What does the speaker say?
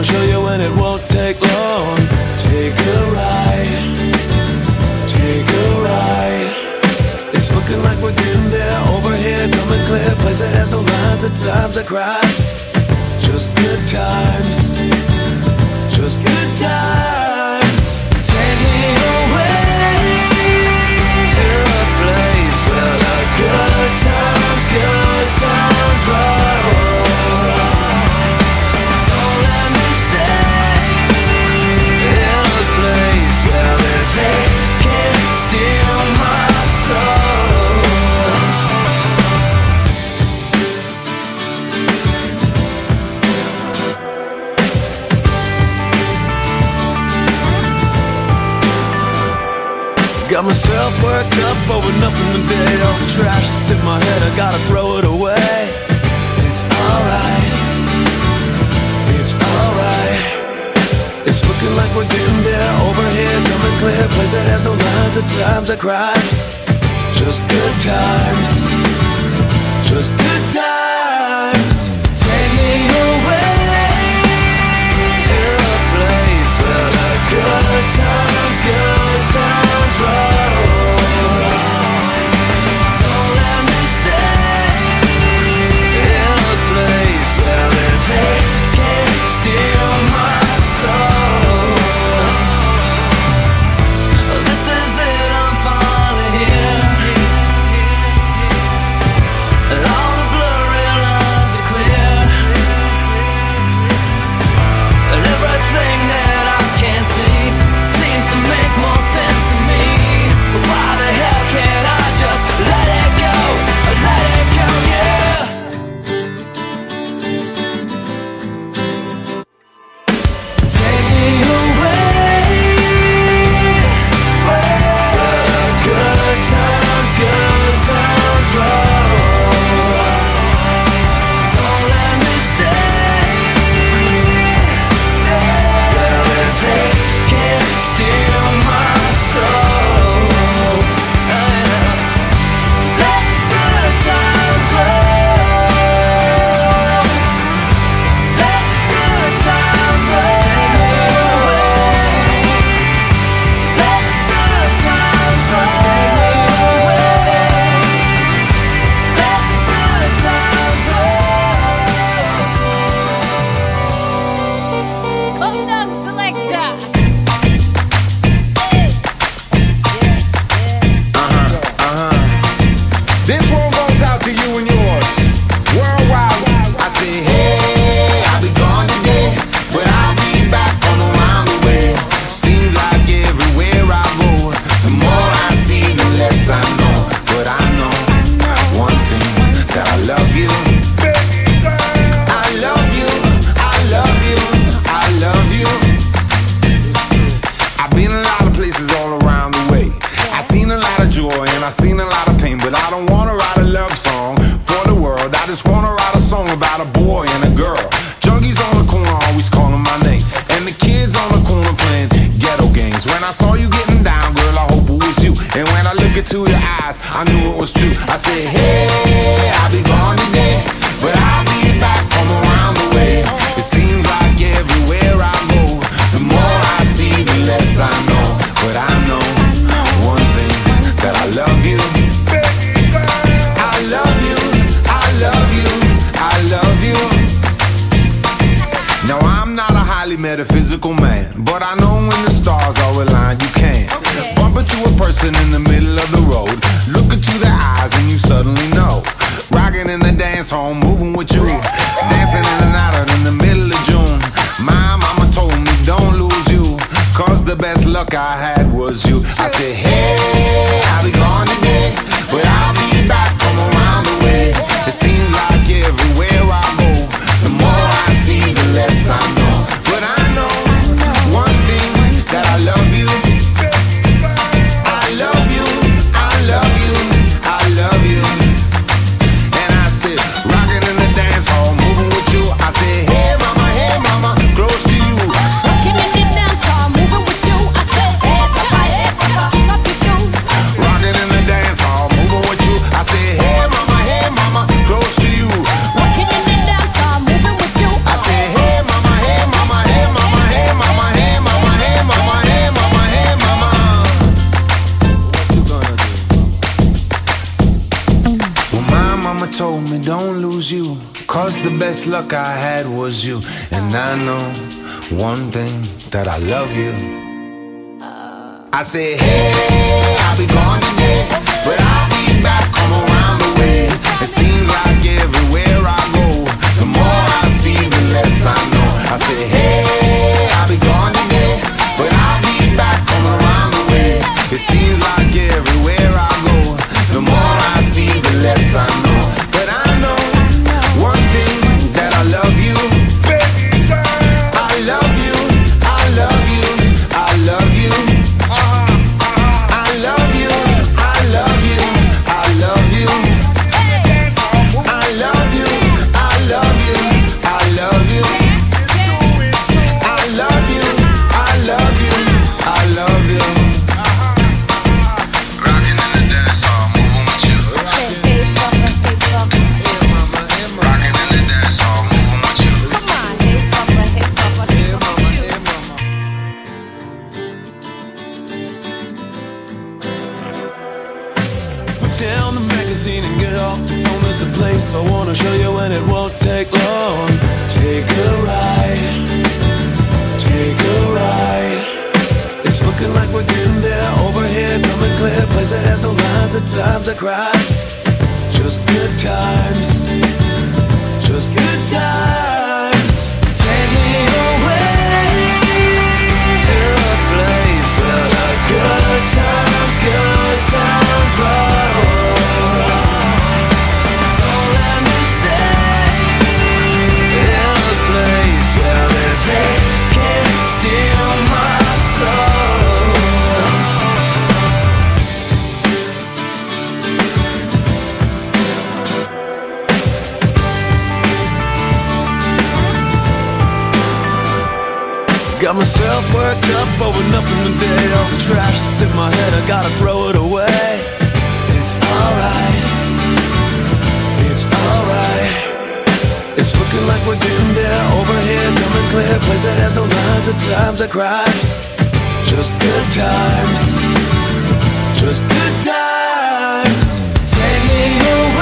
I wanna show you and it won't take long. Take a ride, take a ride. It's looking like we're getting there. Over here, coming clear. Place that has no lines of times or crimes. Just good times, Got myself worked up over nothing today. All the trash that's in my head, I gotta throw it away. It's alright. It's alright. It's looking like we're getting there. Over here, coming clear. Place that has no lines of times or crimes. Just good times. Just good times. Take me away to a place where the good times, and seen a lot of pain, but I don't wanna write a love song for the world. I just wanna write a song about a boy and a girl. Junkies on the corner always calling my name, and the kids on the corner playing ghetto games. When I saw you getting down, girl, I hope it was you. And when I look into your eyes, I knew it was true. I said, Hey, metaphysical man, but I know when the stars are aligned, you can. Okay. Bump into a person in the middle of the road. Look into their eyes and you suddenly know. Rocking in the dance hall, moving with you. Dancing in and out in the middle of June. My mama told me, don't lose you, cause the best luck I had was you. I said, hey, Cause the best luck I had was you. And I know one thing that I love you. I say, hey, I'll be gone today, but I'll be back, come around the way. It seems like everywhere I go, the more I see, the less I know. I say, hey, magazine and get off phone. There's a place I wanna show you and it won't take long. Take a ride. Take a ride. It's looking like we're getting there. Over here, coming clear. Place that has no lines of times or crimes. Just good times. Just good times. Take me away to a place where the good times, good times Got myself worked up over nothing today. All the trash that's in my head, I gotta throw it away. It's alright. It's alright. It's looking like we're getting there. Over here, coming clear. Place that has no lines of times or crimes. Just good times. Just good times. Take me away